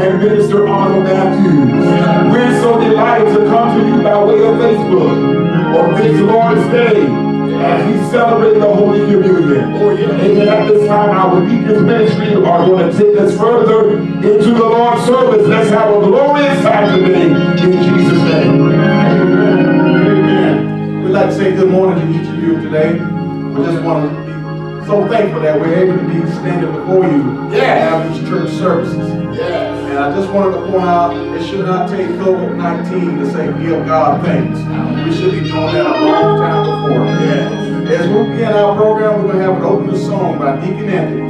and Minister Arnold Matthews. We're so delighted to come to you by way of Facebook on this Lord's Day as we celebrate the Holy Communion. Oh, yeah. Amen. At this time, our deacons ministry are going to take us further into the Lord's service. Let's have a glorious time today in Jesus' name. Amen. We'd like to say good morning to each of you today. We just want to be so thankful that we're able to be standing before you Yes. and have these church services. Yes. I just wanted to point out, it should not take COVID-19 to say give God thanks. We should be doing that a long time before. Yes. As we begin our program, we're going to have an opening song by Deacon Anthony.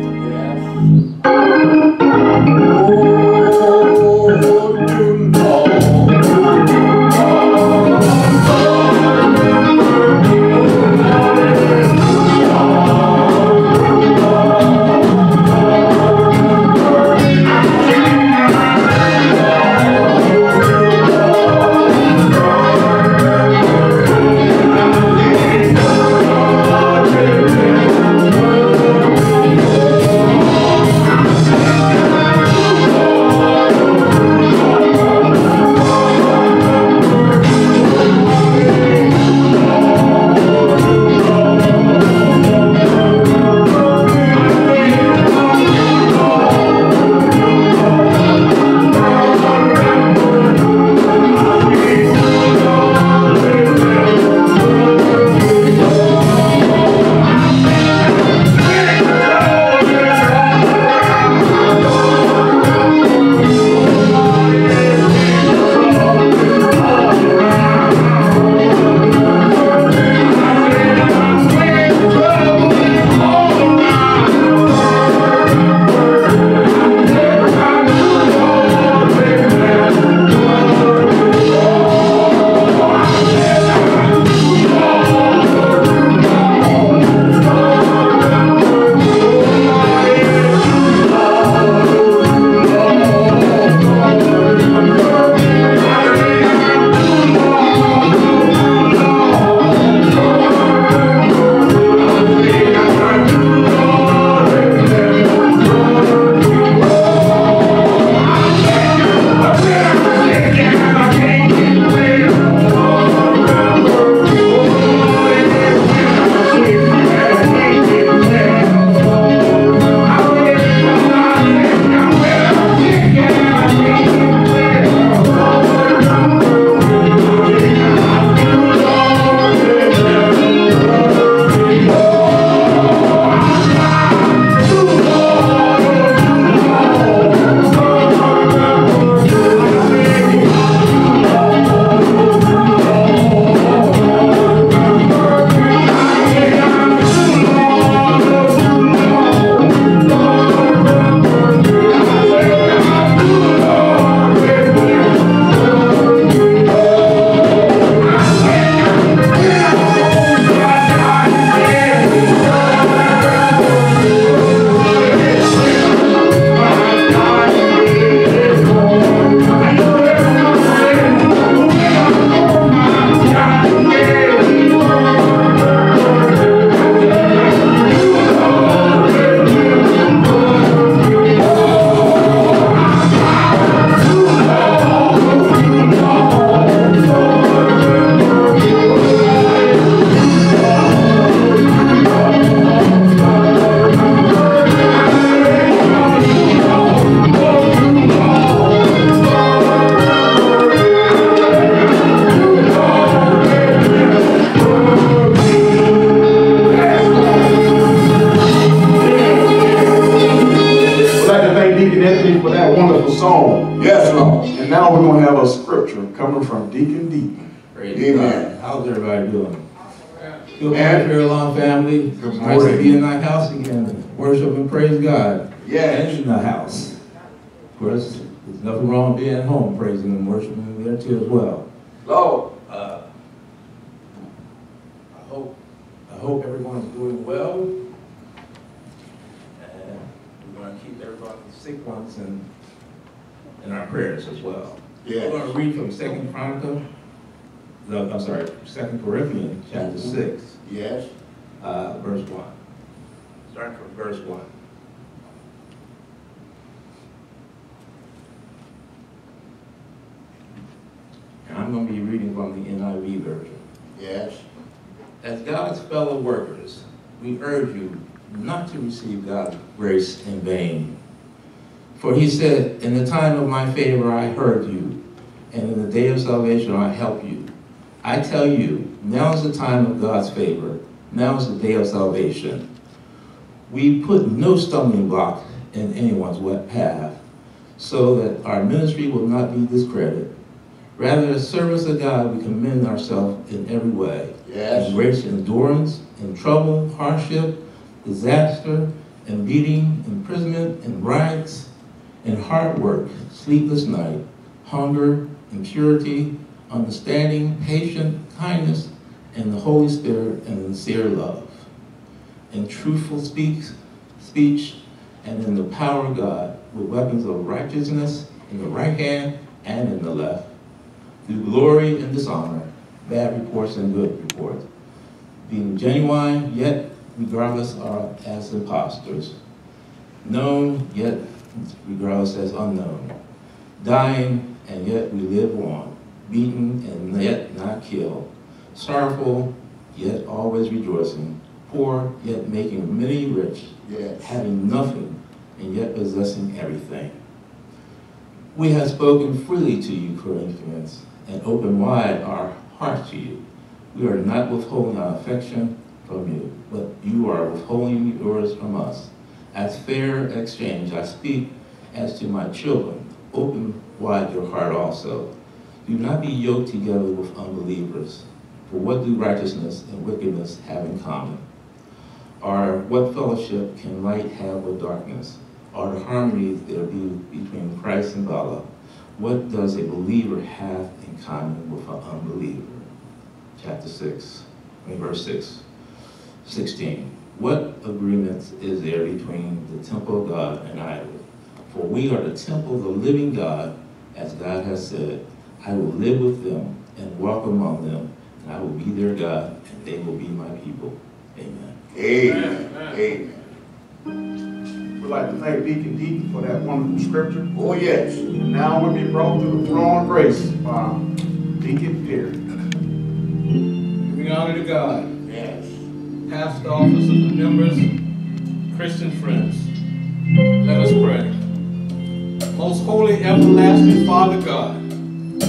Worshiping too as well. Lord. Uh, I hope, I hope everyone's doing well. And we're gonna keep everybody, sick ones in, in our prayers as well. Yes. We're gonna read from Second Chronicle, no, I'm sorry, Second Corinthians, chapter six, Yes. uh, verse one. Starting from verse one. I'm gonna be reading from the NIV version. Yes. As God's fellow workers, we urge you not to receive God's grace in vain. For he said, In the time of my favor I heard you, and in the day of salvation I help you. I tell you, now is the time of God's favor. Now is the day of salvation. We put no stumbling block in anyone's wet path, so that our ministry will not be discredited. Rather, as servants of God, we commend ourselves in every way. Yes. In grace, endurance, in trouble, hardship, disaster, and beating, imprisonment, and riots, and hard work, sleepless night, hunger, impurity, understanding, patience, kindness, and the Holy Spirit and sincere love. In truthful speak, speech, and in the power of God, with weapons of righteousness in the right hand and in the left, through glory and dishonor, bad reports and good reports, being genuine, yet regardless are as impostors, known, yet regardless as unknown, dying, and yet we live on, beaten and yet not killed, sorrowful, yet always rejoicing, poor, yet making many rich, Yes. having nothing, and yet possessing everything. We have spoken freely to you, Corinthians, and open wide our hearts to you. We are not withholding our affection from you, but you are withholding yours from us. As fair exchange, I speak as to my children. Open wide your heart also. Do not be yoked together with unbelievers. For what do righteousness and wickedness have in common? Or what fellowship can light have with darkness? Or the harmony there be between Christ and Belial? What does a believer have in common with an unbeliever? Chapter 6, I mean, verse 6, 16. What agreement is there between the temple of God and idols? For we are the temple of the living God, as God has said, I will live with them and walk among them, and I will be their God, and they will be my people. Amen. Amen. Amen. We'd like to thank Deacon Deacon for that wonderful scripture. Oh, yes. And now we'll be brought to the throne of grace by Deacon Perry. Giving honor to God, Yes. past officers and members, Christian friends. Let us pray. Most holy, everlasting Father God,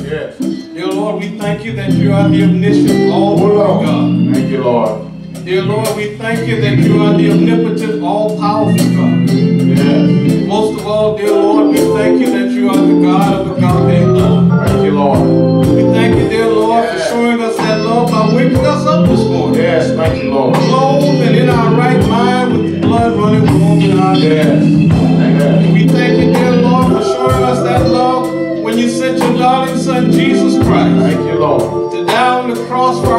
Yes. dear Lord, we thank you that you are the omniscient, all-knowing God. Thank you, Lord. Dear Lord, we thank you that you are the omnipotent, all-powerful God. Yes. Most of all, dear Lord, we thank you that you are the God of agape love. Thank you, Lord. We thank you, dear Lord, for showing us that love by waking us up this morning. Yes, thank you, Lord. Clothed and in our right mind with the blood running warm in our Yes. Yes. We thank you, dear Lord, for showing us that love when you sent your darling son, Jesus Christ, Thank you, Lord. to die on the cross for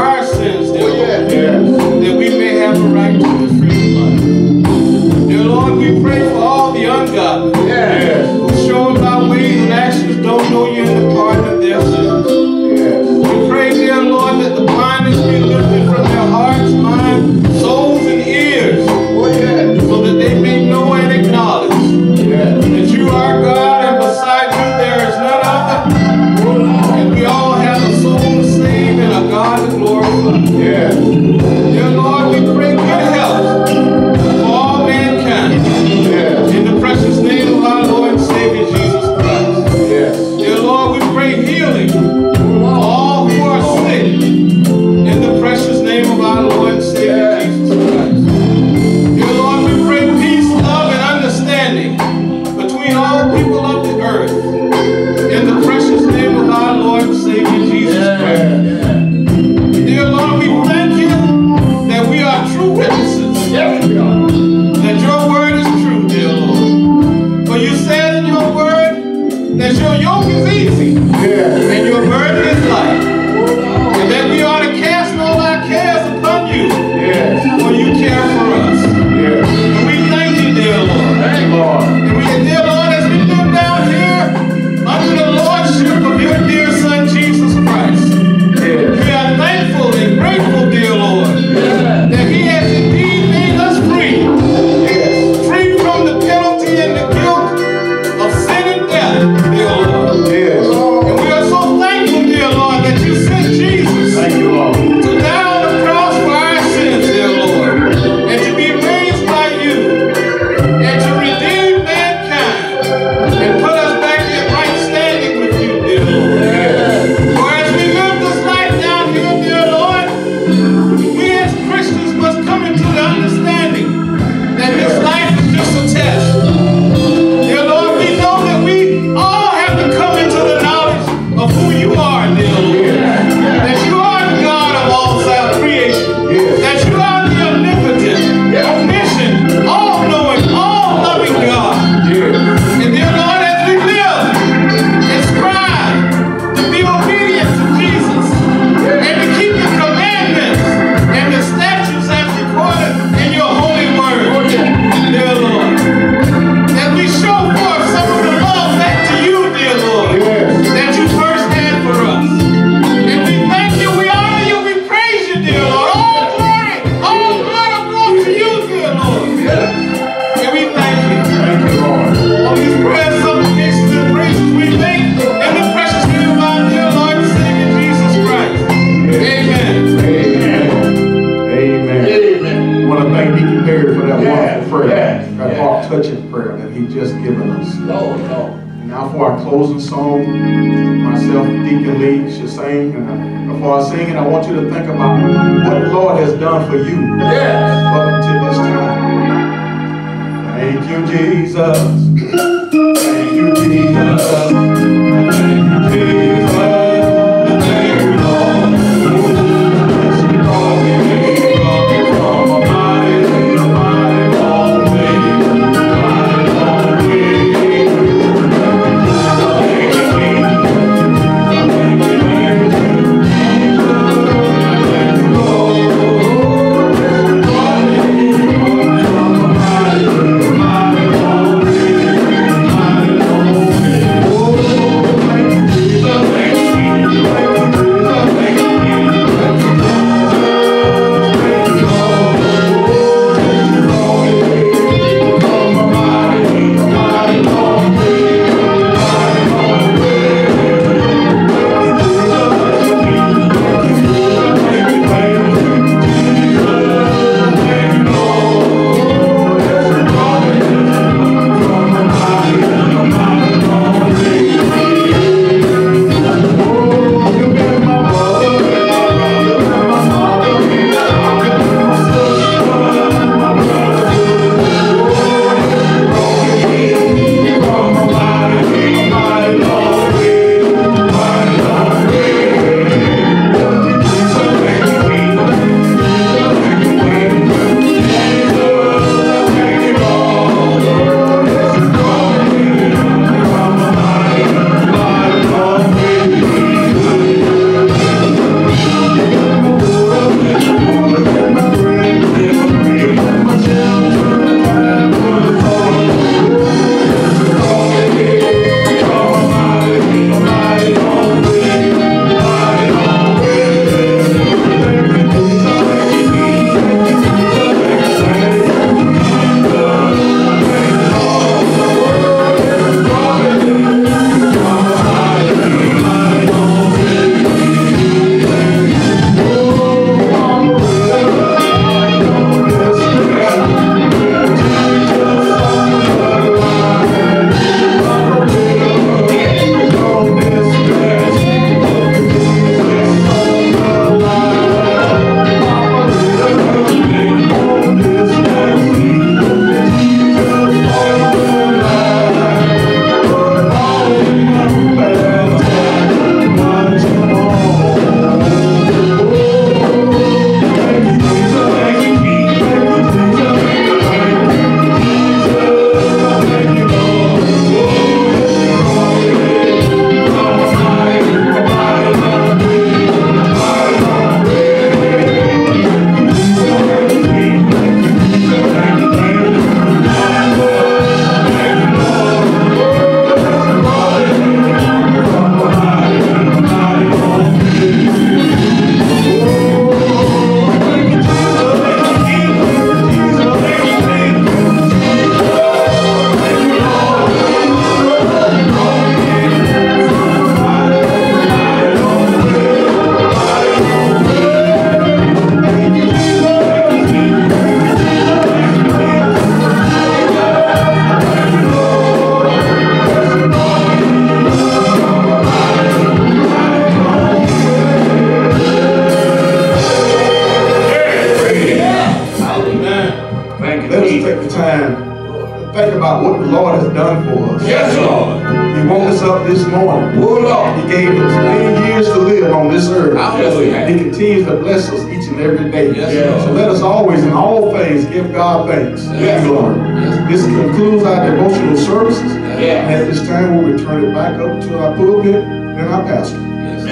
This concludes our devotional services. Yes. And at this time, we'll return it back up to our pulpit and our pastor. Yes.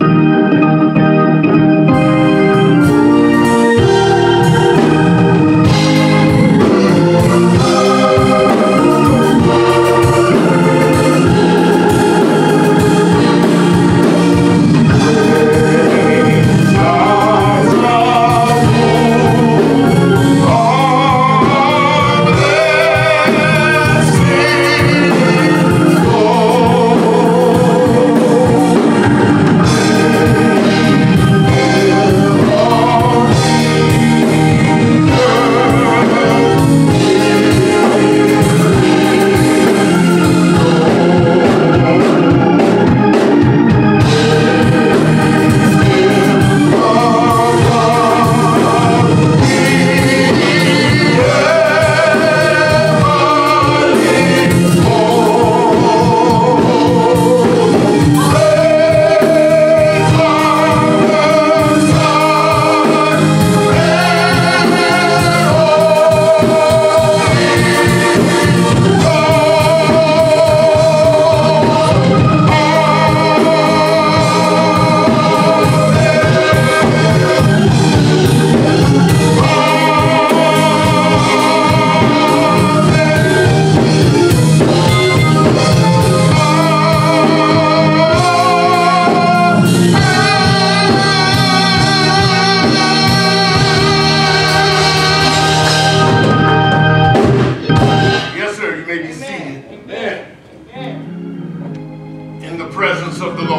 Man.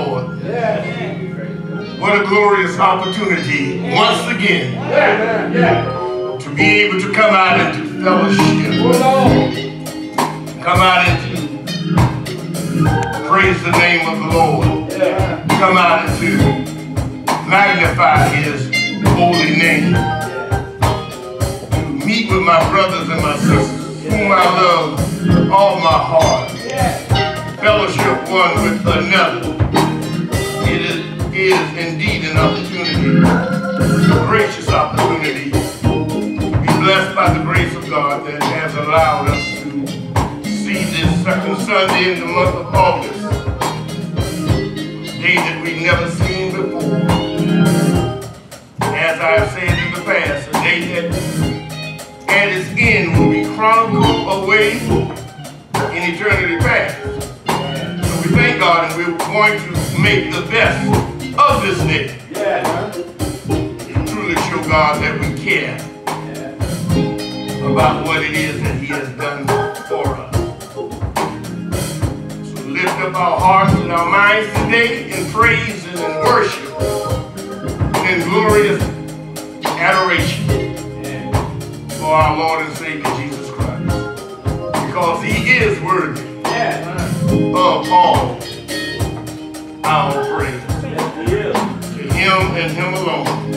Lord. What a glorious opportunity, once again, to be able to come out into fellowship. Come out into praise the name of the Lord. Come out into magnify his holy name. To meet with my brothers and my sisters whom I love all my heart. Fellowship one with another. Is indeed an opportunity, a gracious opportunity be blessed by the grace of God that has allowed us to see this second Sunday in the month of August. a Day that we've never seen before. As I have said in the past, a day that at its end will be chronicled away in eternity past. So we thank God and we're going to make the best of this day. And truly show God that we care about what it is that He has done for us. So lift up our hearts and our minds today in praise and in worship and in glorious adoration for our Lord and Savior Jesus Christ. Because he is worthy of all our praise. To him and him alone.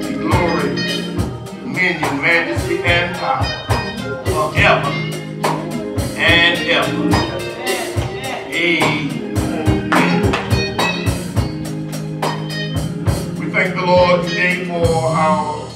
Be glory, dominion, majesty, and power forever and ever. Amen. We thank the Lord today for our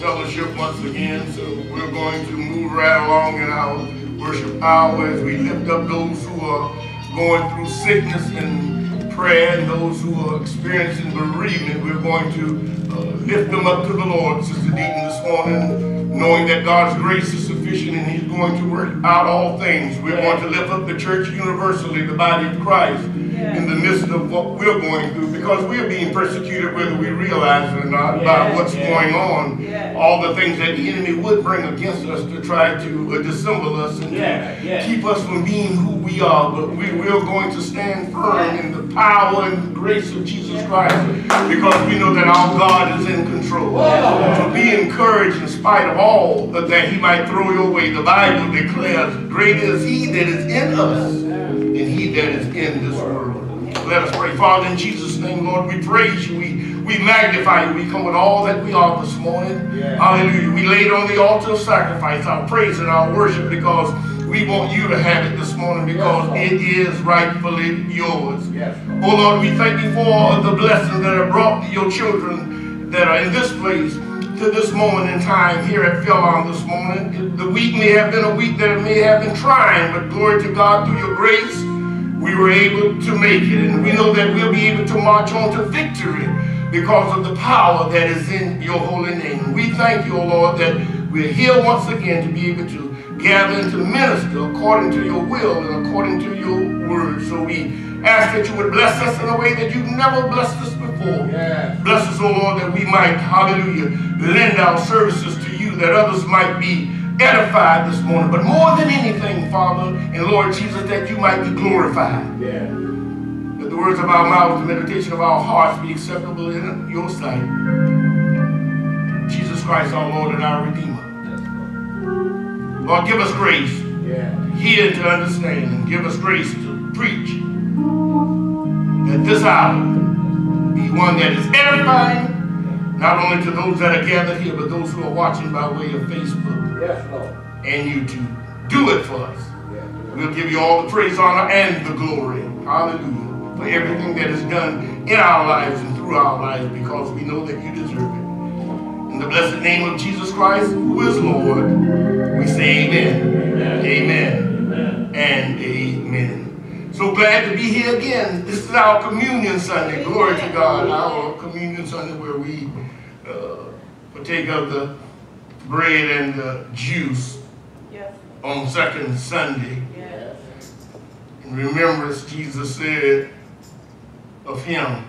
fellowship once again. So we're going to move right along in our worship hour as we lift up those who are going through sickness and prayer and those who are experiencing bereavement. We're going to uh, lift them up to the Lord, Sister Deaton, this morning, knowing that God's grace is sufficient and He's going to work out all things. We're going to lift up the church universally, the body of Christ, in the midst of what we're going through because we're being persecuted whether we realize it or not by what's going on. All the things that the enemy would bring against us to try to uh, dissemble us and Yeah, yeah. keep us from being who we are. But we, we're going to stand firm in the power and grace of Jesus Christ because we know that our God is in control. So be encouraged in spite of all that he might throw your way. The Bible declares, greater is he that is in us than he that is in this world. Let us pray. Father, in Jesus' name, Lord, we praise you. We, we magnify you. We come with all that we are this morning. Hallelujah. We laid on the altar of sacrifice our praise and our worship because we want you to have it this morning because it is rightfully yours. Oh Lord, we thank you for the blessings that are brought to your children that are in this place to this moment in time here at Fairlawn this morning. The week may have been a week that may have been trying, but glory to God through your grace, we were able to make it. And we know that we'll be able to march on to victory because of the power that is in your holy name. We thank you, O Lord, that we're here once again to be able to gather and to minister according to your will and according to your word. So we ask that you would bless us in a way that you've never blessed us before. Yes. Bless us, O Lord, that we might, hallelujah, lend our services to you, that others might be edified this morning. But more than anything, Father and Lord Jesus, that you might be glorified. That the words of our mouths, the meditation of our hearts be acceptable in your sight. Jesus Christ, our Lord and our Redeemer. Lord, give us grace here to understand and give us grace to preach. That this hour be one that is edifying, not only to those that are gathered here, but those who are watching by way of Facebook Yes, Lord. and YouTube. Do it for us. We'll give you all the praise, honor, and the glory. Hallelujah. For everything that is done in our lives and through our lives because we know that you deserve it. In the blessed name of Jesus Christ, who is Lord, we say amen. Amen. And amen. So glad to be here again. This is our communion Sunday. Glory to God. Our communion Sunday where we uh, partake of the bread and the juice Yes, on second Sunday. yes. In remembrance, Jesus said of him.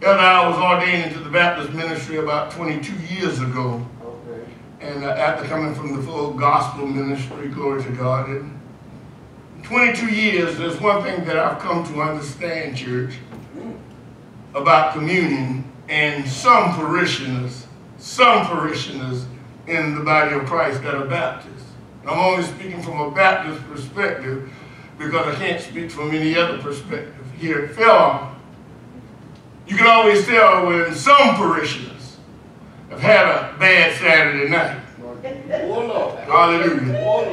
Elder, I was ordained into the Baptist ministry about 22 years ago. okay. And uh, after coming from the full gospel ministry, glory to God, in 22 years, there's one thing that I've come to understand, church, about communion and some parishioners, some parishioners in the body of Christ that are Baptists. And I'm only speaking from a Baptist perspective because I can't speak from any other perspective. Here at Fairlawn, you can always tell when some parishioners have had a bad Saturday night. Hallelujah. Lord.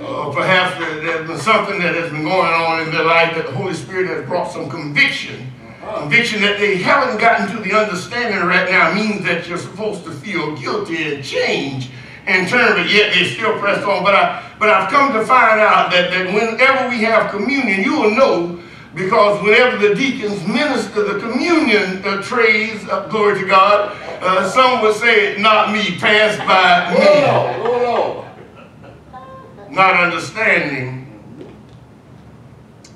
Uh, perhaps there- there's been something that has been going on in their life that the Holy Spirit has brought some conviction. Conviction that they haven't gotten to the understanding right now means that you're supposed to feel guilty and change and turn, but yet they still press on. But I, but I've come to find out that, that whenever we have communion, you will know because whenever the deacons minister the communion uh, trays, uh, glory to God, uh, some would say, not me, pass by Oh, me. Oh, Lord. not understanding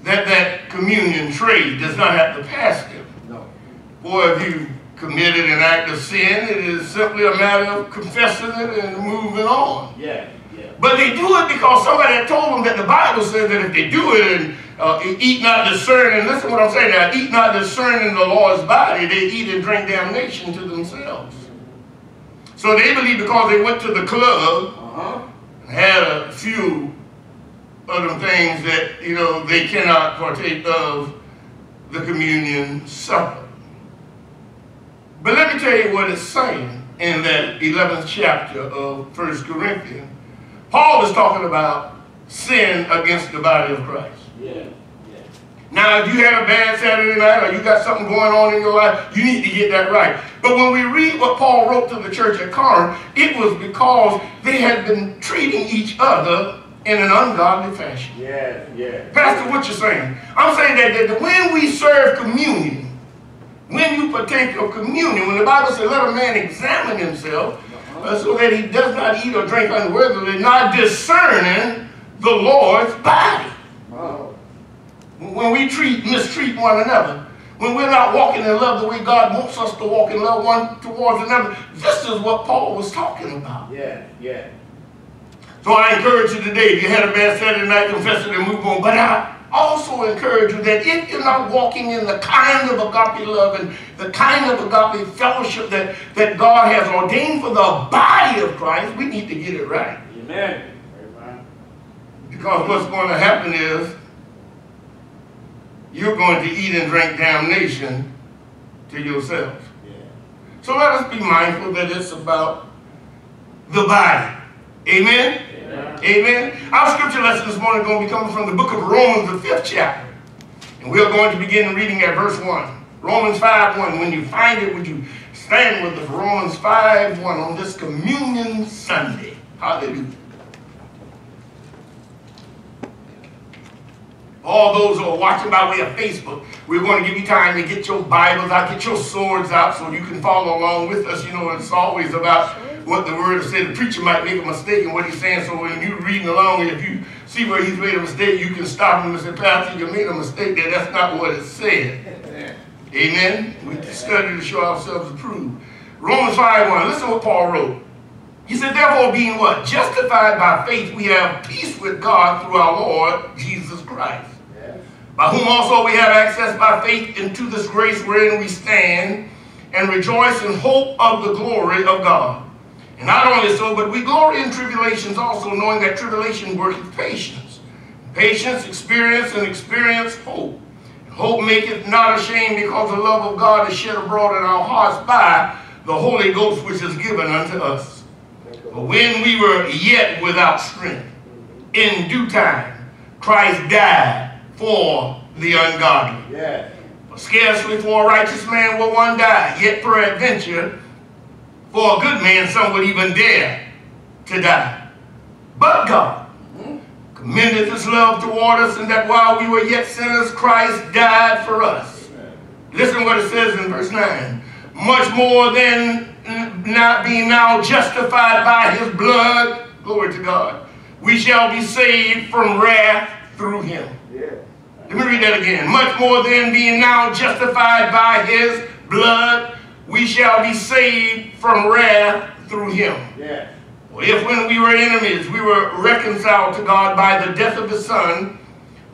that that communion tray does not have to pass them. No. Or if you committed an act of sin, it is simply a matter of confessing it and moving on. Yeah. Yeah. But they do it because somebody told them that the Bible says that if they do it and uh, eat not discerning, listen what I'm saying now, eat not discerning the Lord's body, they eat and drink damnation to themselves. So they believe because they went to the club Uh-huh. had a few of them things that, you know, they cannot partake of the communion supper. But let me tell you what it's saying in that 11th chapter of 1 Corinthians. Paul is talking about sin against the body of Christ. Yeah. Yeah. Now, if you had a bad Saturday night or you got something going on in your life, you need to get that right. But when we read what Paul wrote to the church at Corinth, it was because they had been treating each other in an ungodly fashion. Yeah. Yeah. Pastor, what you saying? I'm saying that, that when we serve communion, when you partake of communion, when the Bible says, let a man examine himself, uh, so that he does not eat or drink unworthily, not discerning the Lord's body When we treat mistreat one another, when we're not walking in love the way God wants us to walk in love one towards another, this is what Paul was talking about. Yeah. Yeah. So I encourage you today, if you had a bad Saturday night, confess it and move on. But I also encourage you that if you're not walking in the kind of agape love and the kind of agape fellowship that, that God has ordained for the body of Christ, we need to get it right. Amen. Because what's going to happen is you're going to eat and drink damnation to yourself. Yeah. So let us be mindful that it's about the body. Amen? Amen. Amen. Our scripture lesson this morning is going to be coming from the book of Romans, the fifth chapter. And we're going to begin reading at verse 1. Romans 5 1. When you find it, would you stand with us? Romans 5 1 on this communion Sunday. Hallelujah. All those who are watching by way of Facebook, we're going to give you time to get your Bibles out, get your swords out so you can follow along with us. You know, it's always about what the word said. The preacher might make a mistake in what he's saying, so when you're reading along, if you see where he's made a mistake, you can stop him and say, Pastor, you made a mistake there. That's not what it said. Amen. We study to show ourselves approved. Romans 5 1. Listen to what Paul wrote. He said, therefore, being what? Justified by faith, we have peace with God through our Lord Jesus Christ by whom also we have access by faith into this grace wherein we stand and rejoice in hope of the glory of God. And not only so, but we glory in tribulations also, knowing that tribulation worketh patience. Patience, experience, and experience, hope. And hope maketh not ashamed, because the love of God is shed abroad in our hearts by the Holy Ghost which is given unto us. But when we were yet without strength, in due time, Christ died for the ungodly. Yes. For scarcely for a righteous man will one die, yet peradventure for a good man some would even dare to die. But God mm-hmm. commended his love toward us, and that while we were yet sinners, Christ died for us. Listen what it says in verse 9. Much more than not being now justified by his blood, glory to God, we shall be saved from wrath through him. Let me read that again. Much more than being now justified by his blood, we shall be saved from wrath through him. Yeah. Well, if when we were enemies, we were reconciled to God by the death of his son,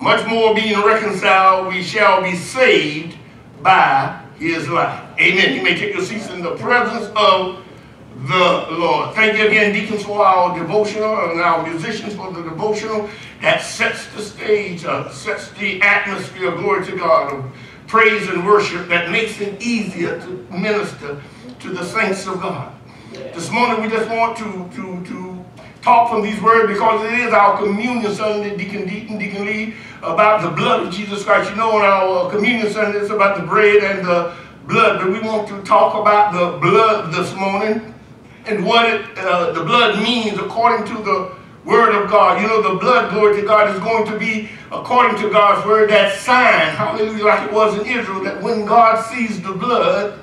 much more being reconciled, we shall be saved by his life. Amen. You may take your seats in the presence of the Lord. Thank you again, deacons, for our devotional and our musicians for the devotional that sets the stage, uh, sets the atmosphere, glory to God, of praise and worship that makes it easier to minister to the saints of God. This morning we just want to, to, to talk from these words because it is our communion Sunday, Deacon Deacon, Deacon Lee, about the blood of Jesus Christ. You know, in our communion Sunday, it's about the bread and the blood, but we want to talk about the blood this morning and what it, uh, the blood means according to the word of God. You know, the blood, glory to God, is going to be, according to God's word, that sign, hallelujah, like it was in Israel, that when God sees the blood,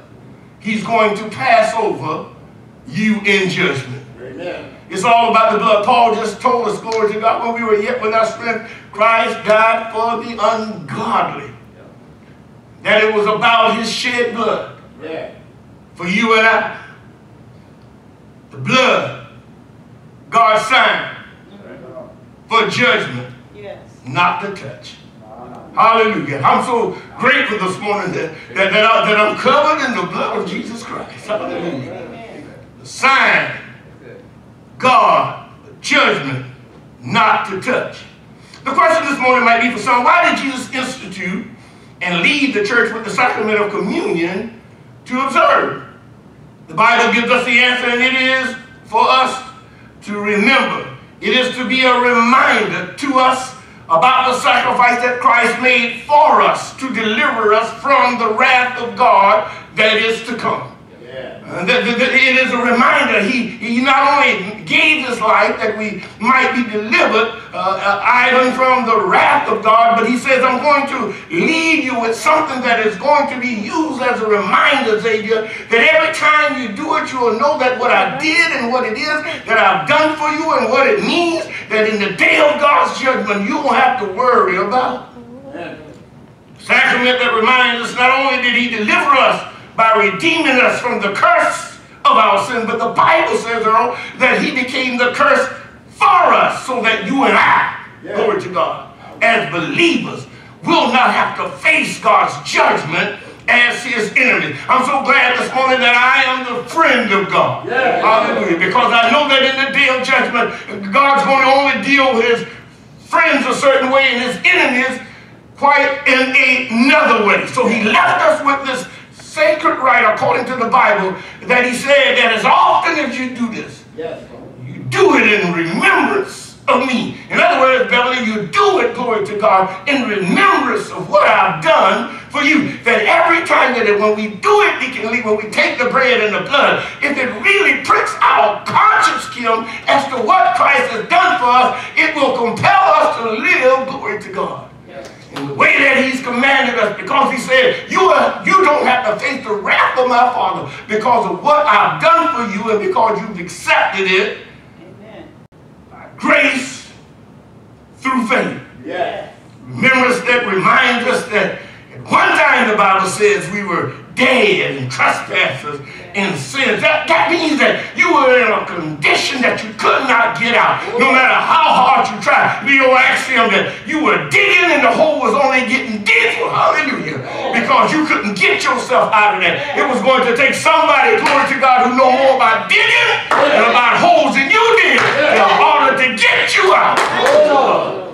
he's going to pass over you in judgment. Amen. It's all about the blood. Paul just told us, glory to God, when we were yet without strength, Christ died for the ungodly. That it was about his shed blood. Yeah. For you and I. The blood, God's sign for judgment, yes. not to touch. Hallelujah. I'm so grateful this morning that, that, that, I, that I'm covered in the blood of Jesus Christ. Hallelujah. The sign, God, judgment, not to touch. The question this morning might be for some, why did Jesus institute and lead the church with the sacrament of communion to observe? The Bible gives us the answer, and it is for us to remember. It is to be a reminder to us about the sacrifice that Christ made for us to deliver us from the wrath of God that is to come. Uh, it is a reminder. He, he not only gave his life that we might be delivered uh, uh, even from the wrath of God, but he says, I'm going to leave you with something that is going to be used as a reminder, Xavier, that every time you do it, you will know that what I did and what it is that I've done for you and what it means, that in the day of God's judgment, you won't have to worry about. Sacrament that reminds us not only did he deliver us by redeeming us from the curse of our sin. But the Bible says, Earl, that he became the curse for us so that you and I, yeah. glory to God, as believers, will not have to face God's judgment as his enemy. I'm so glad this morning that I am the friend of God. Yeah. Hallelujah. Because I know that in the day of judgment, God's going to only deal with his friends a certain way and his enemies quite in another way. So he left us with this sacred rite according to the Bible that he said that as often as you do this, yes. you do it in remembrance of me. In other words, Beverly, you do it, glory to God, in remembrance of what I've done for you. That every time that it, when we do it, Deacon Lee, when we take the bread and the blood, if it really pricks our conscience, Kim, as to what Christ has done for us, it will compel us to live, glory to God in the way that he's commanded us because he said, you, are, you don't have to face the wrath of my Father because of what I've done for you and because you've accepted it Amen. by grace through faith. Yeah. Remember that reminds us that at one time the Bible says we were dead and trespassers in sin. That, that means that you were in a condition that you could not get out. No matter how hard you tried. Leo axiom that you were digging and the hole was only getting deeper. Hallelujah. Because you couldn't get yourself out of that. It was going to take somebody, glory to God, who know more about digging and about holes than you did in order to get you out.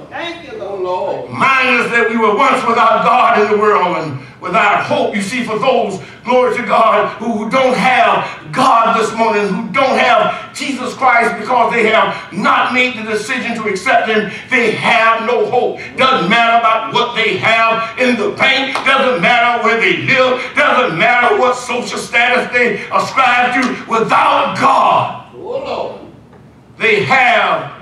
Thank you, Mind us that we were once without God in the world and without hope. You see, for those, glory to God, who don't have God this morning, who don't have Jesus Christ because they have not made the decision to accept Him, they have no hope. Doesn't matter about what they have in the bank, doesn't matter where they live, doesn't matter what social status they ascribe to. Without God, oh, they have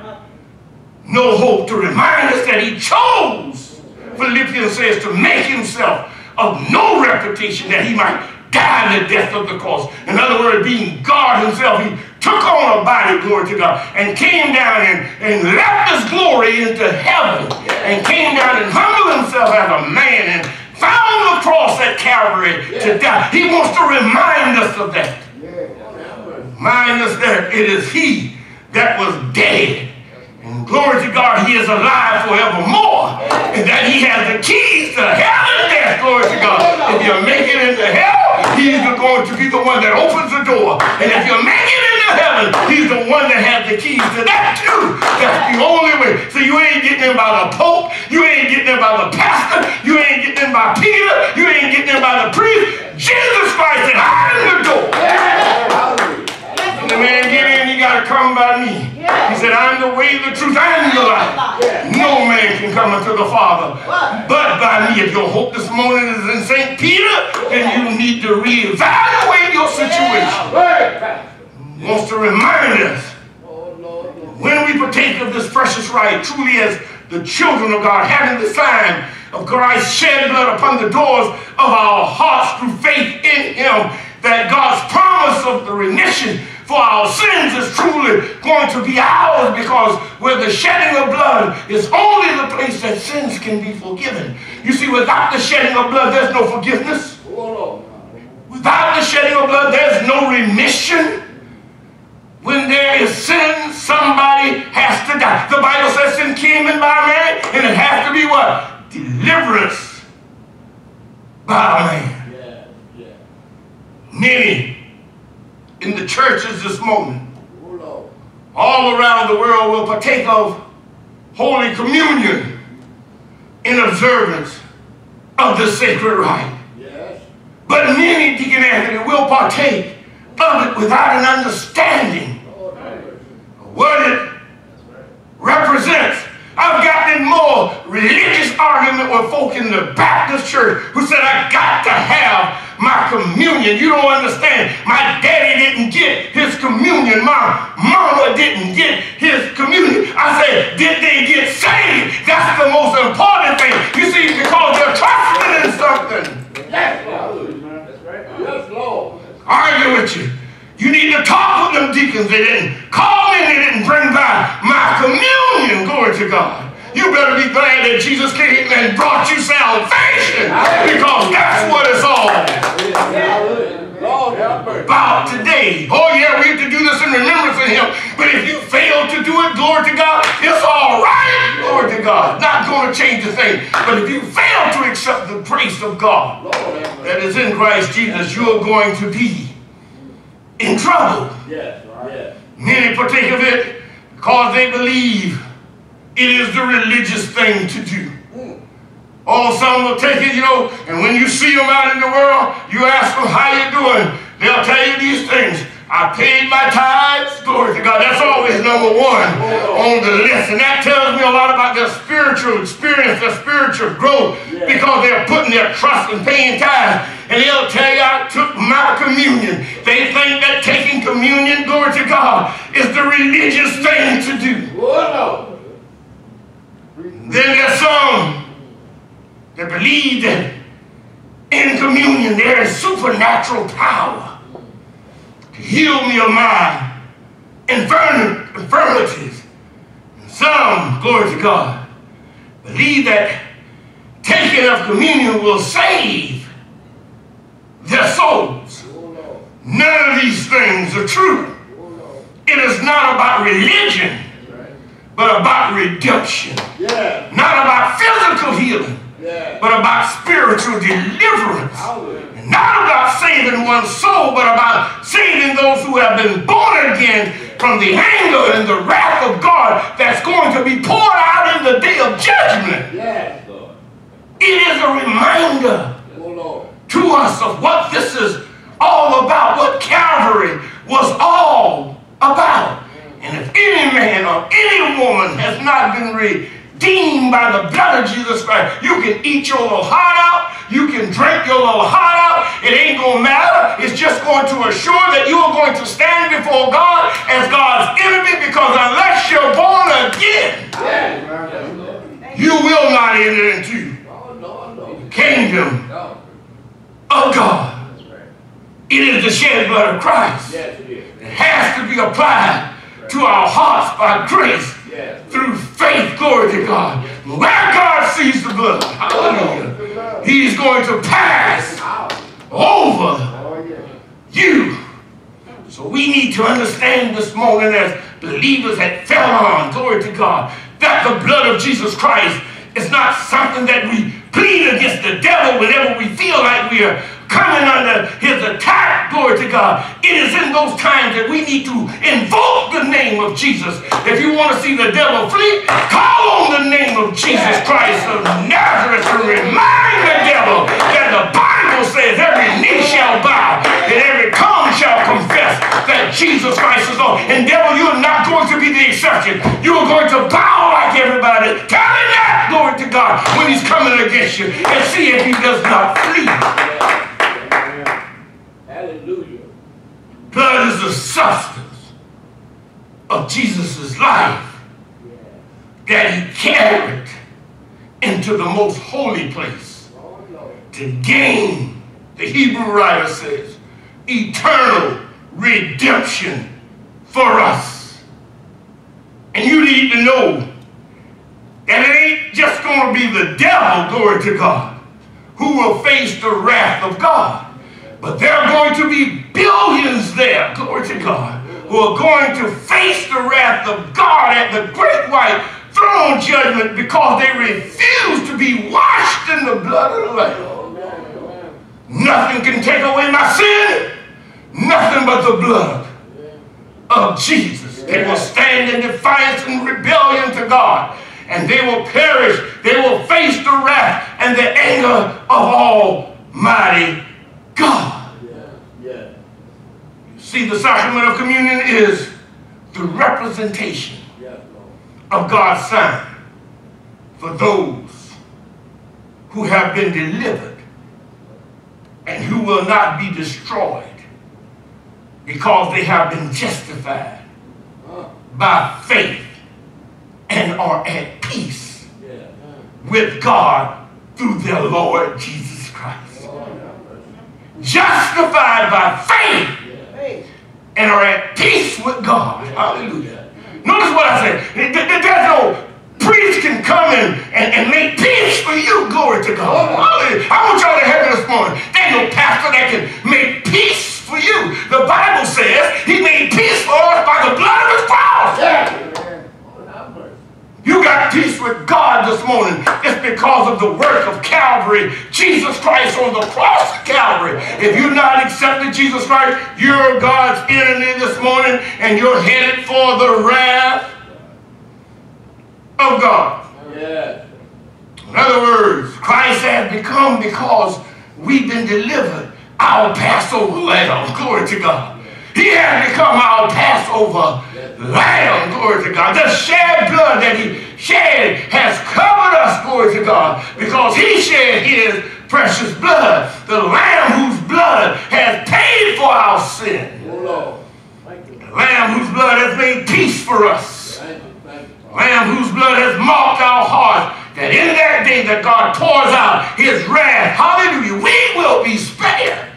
no hope to remind us that He chose, Philippians says, to make Himself of no reputation that he might die the death of the cross. In other words, being God himself, he took on a body, glory to God, and came down and, and left his glory into heaven and came down and humbled himself as a man and found the cross at Calvary to die. He wants to remind us of that. Remind us that it is he that was dead glory to God, he is alive forevermore. And that he has the keys to hell and death. Glory to God. If you make it into hell, he's going to be the one that opens the door. And if you make it into heaven, he's the one that has the keys to that too. That's the only way. So you ain't getting in by the Pope. You ain't getting in by the pastor. You ain't getting in by Peter. You ain't getting in by the priest. Jesus Christ said, I'm the door. And the man get in, got to come by me. He said, I'm the way, the truth, and the life. No man can come unto the Father but by me. If your hope this morning is in St. Peter, then you need to reevaluate your situation. He wants to remind us when we partake of this precious rite, truly as the children of God, having the sign of Christ's shed blood upon the doors of our hearts through faith in Him, that God's promise of the remission for our sins is truly going to be ours because where the shedding of blood is only the place that sins can be forgiven. You see, without the shedding of blood, there's no forgiveness. Without the shedding of blood, there's no remission. When there is sin, somebody has to die. The Bible says sin came in by man, and it has to be what? Deliverance by man. Yeah, yeah. Many in the churches this moment, all around the world will partake of Holy Communion in observance of the sacred rite. Yes. But many, Deacon Anthony, will partake of it without an understanding of what it represents. I've gotten more religious argument with folk in the Baptist church who said, I got to have my communion. You don't understand. My daddy didn't get his communion. My mama didn't get his communion. I said, did they get saved? That's the most important thing. You see, because they're trusting in something. Yes, That's right. Yes, Lord. Argue with you. You need to talk with them deacons. They didn't call me. They didn't bring by my communion. Glory to God. You better be glad that Jesus came and brought you salvation because that's what it's all about today. Oh yeah, we have to do this in remembrance of him. But if you fail to do it, glory to God, it's all right. Glory to God. Not going to change a thing. But if you fail to accept the grace of God that is in Christ Jesus, you're going to be in trouble. Yes, yes. Many partake of it because they believe it is the religious thing to do. Oh, some will take it, you know, and when you see them out in the world, you ask them, how you doing? They'll tell you these things. I paid my tithes. Glory to God. That's always number one on the list. And that tells me a lot about their spiritual experience, their spiritual growth, because they're putting their trust in paying tithes. And they'll tell you, I took my communion. They think that taking communion, glory to God, is the religious thing to do. Then there's some that believe that in communion there is supernatural power to heal me of my infirm- infirmities. And some, glory to God, believe that taking of communion will save their souls. None of these things are true. It is not about religion, but about redemption. Yeah. Not about physical healing, but about spiritual deliverance. Not about saving one's soul, but about saving those who have been born again from the anger and the wrath of God that's going to be poured out in the day of judgment. It is a reminder to us of what this is all about, what Calvary was all about. And if any man or any woman has not been redeemed by the blood of Jesus Christ, you can eat your little heart out, you can drink your little heart out, it ain't gonna matter. It's just going to assure that you are going to stand before God as God's enemy because unless you're born again, you will not enter into the kingdom of God. It is the shed blood of Christ. It has to be applied to our hearts by grace through faith. Glory to God. Where God sees the blood, hallelujah, He's going to pass over you. So we need to understand this morning as believers at Fairlawn, glory to God, that the blood of Jesus Christ is not something that we plead against the devil whenever we feel like we are coming under his attack, glory to God. It is in those times that we need to invoke the name of Jesus. If you want to see the devil flee, call on the name of Jesus Christ of Nazareth to remind the devil that the Bible says every knee shall bow and every tongue shall confess that Jesus Christ is Lord. And devil, you are not going to be the exception. You are going to bow like everybody. Tell him that, glory to God, when he's coming against you and see if he does not flee. Hallelujah. Blood is the substance of Jesus' life that he carried into the most holy place to gain, the Hebrew writer says, eternal redemption for us. And you need to know that it ain't just going to be the devil, glory to God, who will face the wrath of God. But there are going to be billions there, glory to God, who are going to face the wrath of God at the great white throne judgment because they refuse to be washed in the blood of the Lamb. Nothing can take away my sin, nothing but the blood of Jesus. They will stand in defiance and rebellion to God, and they will perish. They will face the wrath and the anger of Almighty God. See, the sacrament of communion is the representation of God's sign for those who have been delivered and who will not be destroyed because they have been justified by faith and are at peace with God through their Lord Jesus Christ. Justified by faith. And are at peace with God. Hallelujah. Notice what I said. Th- th- There's no priest can come in and, and make peace for you. Glory to God. Hallelujah. I want y'all to hear this morning. There's no pastor that can make peace for you. The Bible says with God this morning. It's because of the work of Calvary, Jesus Christ on the cross of Calvary. If you're not accepting Jesus Christ, you're God's enemy this morning and you're headed for the wrath of God. Yes. In other words, Christ has become because we've been delivered our Passover lamb. Glory to God. He has become our Passover lamb, glory to God. The shed blood that he shed has covered us, glory to God, because he shed his precious blood. The lamb whose blood has paid for our sin. Oh, Lord. Thank you. The lamb whose blood has made peace for us. Thank you. Thank you. Lamb whose blood has marked our hearts, that in that day that God pours out his wrath, hallelujah, we will be spared.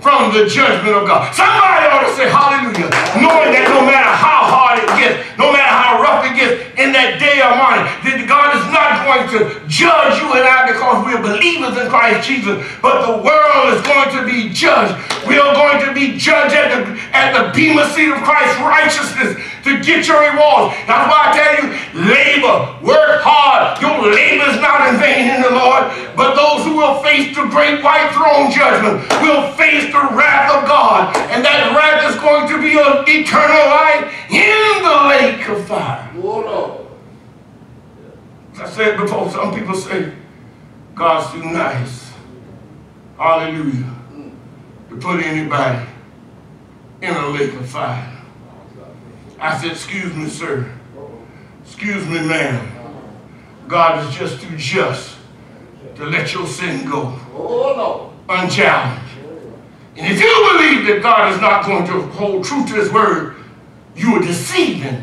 From the judgment of God. Somebody ought to say hallelujah, knowing that no matter how hard it gets, no matter how rough it gets in that day of mine, that God is not going to judge you and I because we're believers in Christ Jesus, but the world is going to be judged. We are going to be judged at the, at the bema seat of Christ's righteousness to get your rewards. That's why I tell you, labor, work hard. Your labor is not in vain in the Lord, but those who will face the great white throne judgment will face the wrath of God, and that wrath is going to be an eternal life in the lake of fire. Oh, Lord. As I said before, some people say, God's too nice. Hallelujah. To put anybody in a lake of fire. I said, excuse me, sir. Excuse me, ma'am. God is just too just to let your sin go Oh, Lord. unchallenged. And if you believe that God is not going to hold true to his word, you are deceiving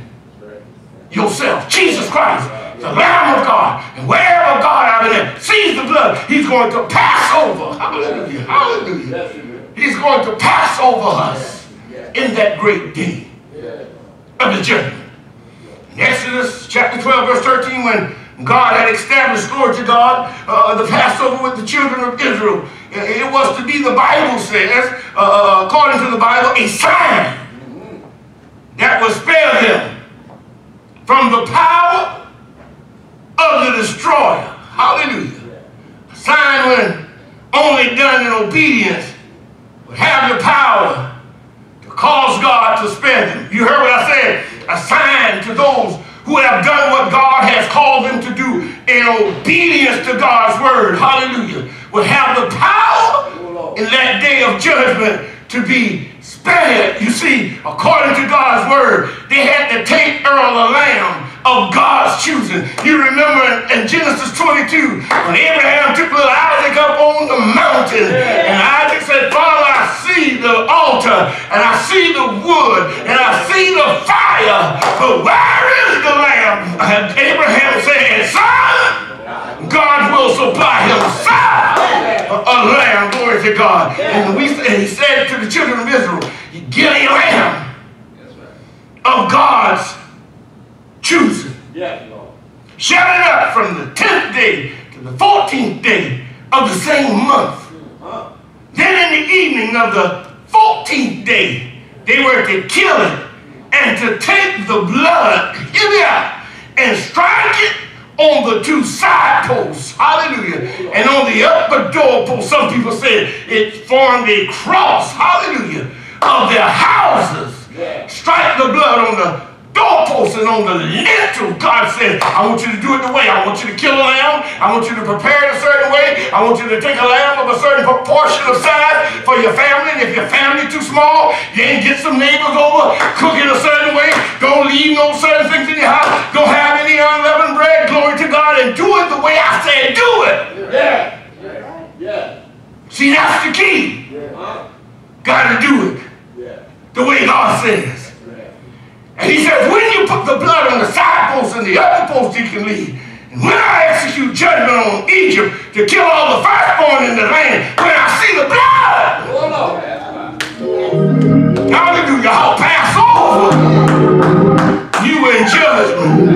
yourself. Jesus Christ, the Lamb of God, and wherever God out of there sees the blood, he's going to pass over. Hallelujah. Hallelujah. He's going to pass over us in that great day of the judgment. In Exodus chapter 12, verse 13, when God had established, glory to God, uh, the Passover with the children of Israel, it was to be, the Bible says, uh, according to the Bible, a sign that would spare them from the power of the destroyer. Hallelujah. A sign when only done in obedience would have the power to cause God to spare them. You heard what I said? A sign to those who have done what God has called them to do in obedience to God's word. Hallelujah. Will have the power in that day of judgment to be spared. You see, according to God's word, they had to take Earl a lamb of God's choosing. You remember in, in Genesis 22, when Abraham took little Isaac up on the mountain, and Isaac said, Father, I see the altar, and I see the wood, and I see the fire, but where is the lamb? And Abraham said, Son, God will supply himself a, lamb, glory to God. And we and he said to the children of Israel, get a lamb of God's choosing. Shut it up from the 10th day to the 14th day of the same month. Then in the evening of the 14th day, they were to kill it and to take the blood, hear it out, and strike it on the two side posts. Hallelujah. And on the upper door post, some people said it formed a cross, hallelujah, of their houses. Strike the blood on the doorpost and on the lintel. God said, I want you to do it the way. I want you to kill a lamb. I want you to prepare it a certain way. I want you to take a lamb of a certain proportion of size for your family. And if your family too small, then get some neighbors over, cook it a certain way. Don't leave no certain things in your house. Don't have any unleavened bread. Glory to God. And do it the way I said do it. Yeah. Yeah. yeah. See, that's the key. Huh? Got to do it Yeah. the way God says. And he says, when you put the blood on the side post and the other posts, you can leave. And when I execute judgment on Egypt to kill all the firstborn in the land, when I see the blood, hallelujah, I'll pass over you in judgment.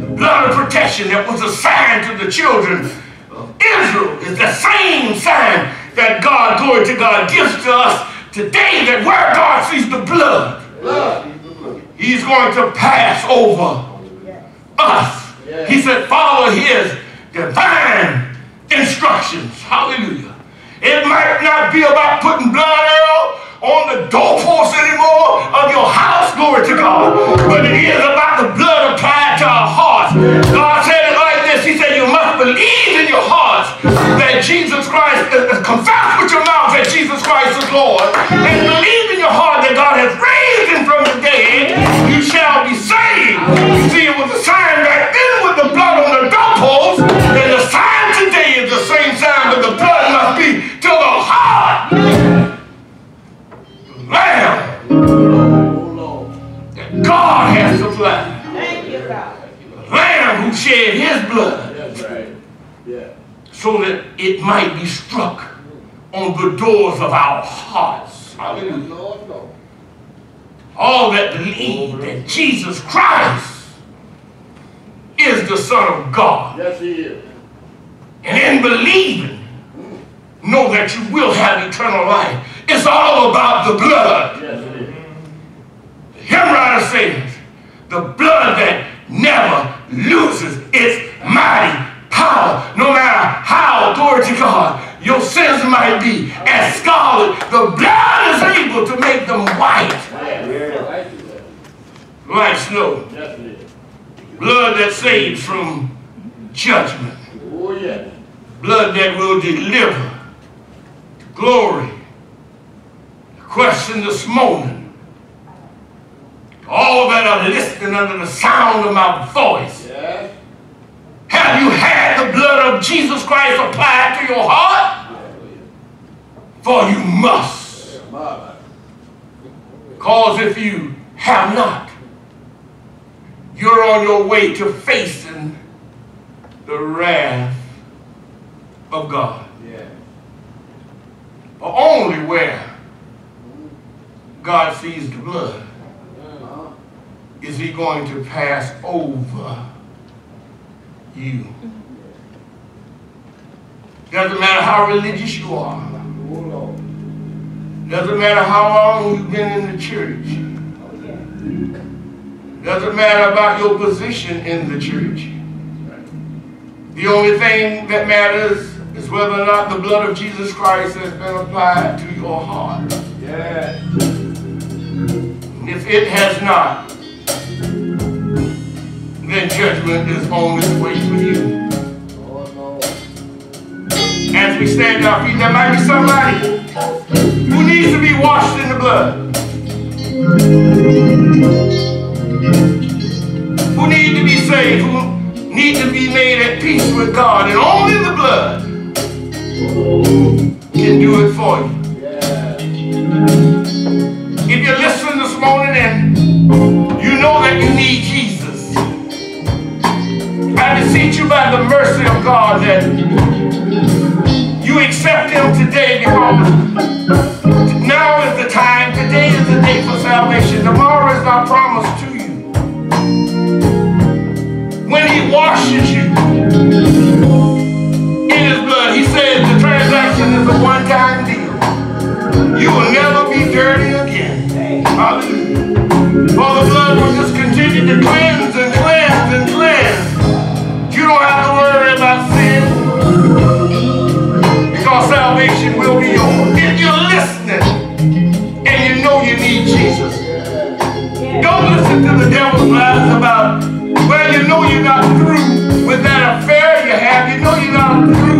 The blood of protection that was a sign to the children of Israel is the same sign that God, glory to God, gives to us today that where God sees the blood, Blood. He's going to pass over us. He said, follow his divine instructions. Hallelujah. It might not be about putting blood on the doorpost anymore of your house, glory to God, but it is about the blood applied to our hearts. God said it like this. He said, you must believe in your hearts that Jesus Christ, uh, uh, confess with your mouth that Jesus Christ is Lord, and believe in your heart the doors of our hearts. Hallelujah. Lord, Lord. All that believe that Jesus Christ is the Son of God. Yes, he is. And in believing, know that you will have eternal life. It's all about the blood. Yes, it is. The hymn writer says, the blood that never loses its mighty power. No matter how, glory to God, your sins might be as scarlet, the blood is able to make them white Yeah. Thank you, Lord. like snow. Yes, it is. Blood that saves from judgment. Oh, blood that will deliver glory. The question this morning, all that are listening under the sound of my voice, have you had the blood of Jesus Christ applied to your heart? For you must. Because if you have not, you're on your way to facing the wrath of God. but only where God sees the blood is he going to pass over you. Doesn't matter how religious you are. Doesn't matter how long you've been in the church. Doesn't matter about your position in the church. The only thing that matters is whether or not the blood of Jesus Christ has been applied to your heart. Yes. If it has not, then judgment is on its way for you. As we stand our feet, there might be somebody who needs to be washed in the blood. Who need to be saved, who need to be made at peace with God. And only the blood can do it for you. If you're listening this morning and you know that you need Jesus, I beseech you by the mercy of God that you accept Him today because now is the time, today is the day for salvation. Tomorrow is not promised to you. When He washes you in His blood, He says the transaction is a one-time deal. You will never be dirty again. Hallelujah. For the blood will just continue to cleanse and cleanse and cleanse. You don't have to worry about sin. Salvation will be yours. If you're listening and you know you need Jesus, don't listen to the devil's lies about, well, you know you're not through with that affair you have. You know you're not through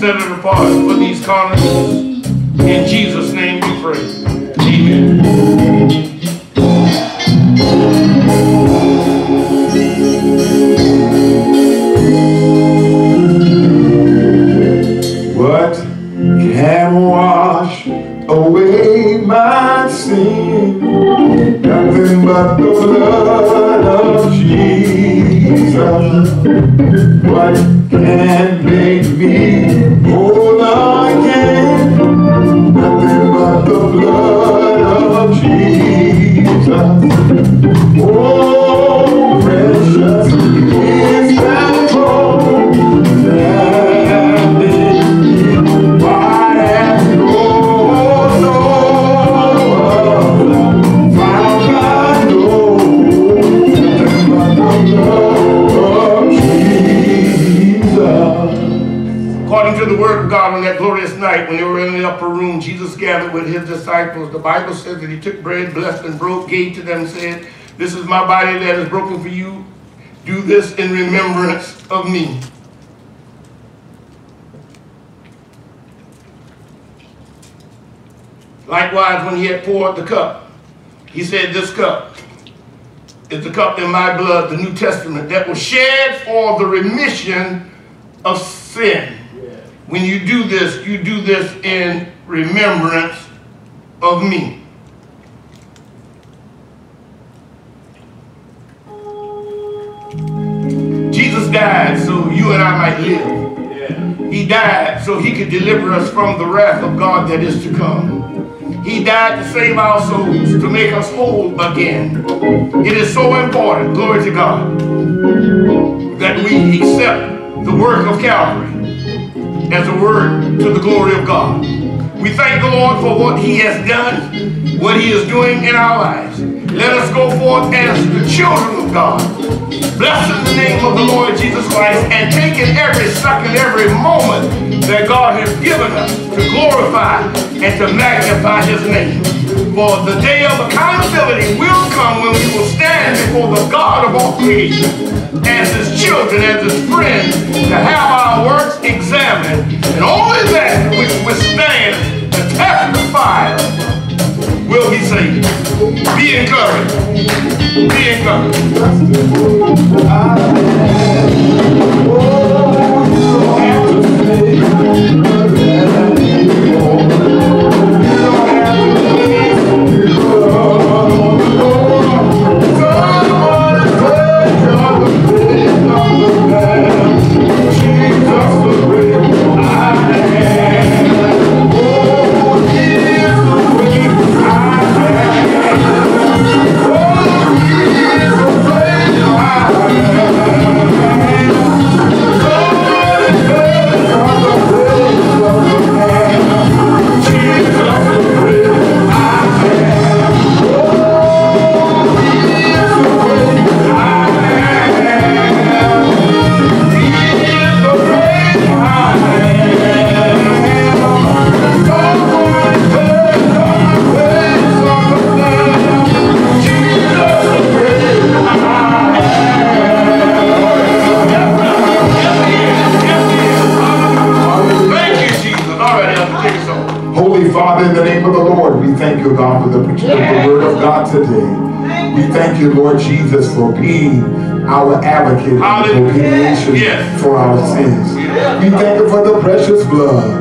set it apart for these carnivals. In Jesus' name we pray. Amen. My body that is broken for you. Do this in remembrance of me. Likewise, when he had poured the cup, he said, This cup is the cup in my blood, the New Testament, that was shed for the remission of sin. When you do this, you do this in remembrance of me. Jesus died so you and I might live. He died so he could deliver us from the wrath of God that is to come. He died to save our souls, to make us whole again. It is so important, glory to God, that we accept the work of Calvary as a word to the glory of God. We thank the Lord for what he has done, what he is doing in our lives. Let us go forth as the children of God, blessing the name of the Lord Jesus Christ and taking every second, every moment that God has given us to glorify and to magnify his name. For the day of accountability will come when we will stand before the God of all creation as his children, as his friends, to have our works examined, and only that which withstands the test of fire will be saved. Be encouraged. Be encouraged. Thank you, God, for the preaching of the word of God today. We thank you, Lord Jesus, for being our advocate Hallelujah. propitiation Yes. for our sins. We thank you for the precious blood.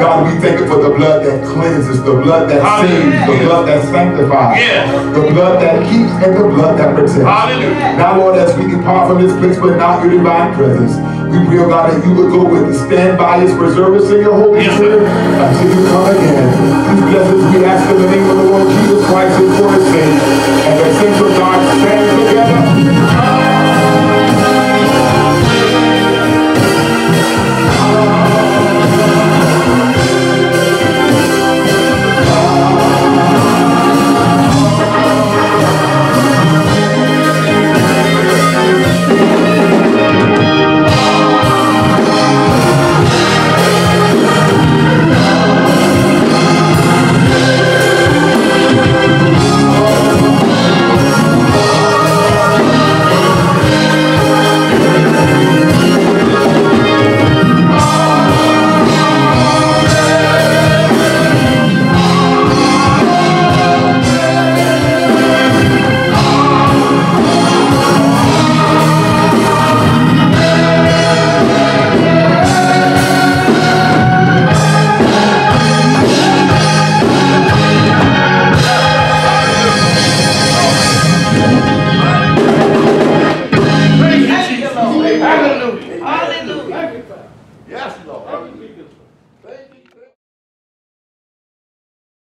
God, we thank you for the blood that cleanses, the blood that Hallelujah. saves, the blood that sanctifies, Yes. the blood that keeps, and the blood that protects. Hallelujah. Now, Lord, as we depart from this place, but not your divine presence, we pray, oh God, that you would go with us, stand by us, preserve us in your Holy Yes, Spirit until you come again. These blessings we ask in the name of the Lord Jesus Christ and for his sake. And the saints of God stand together.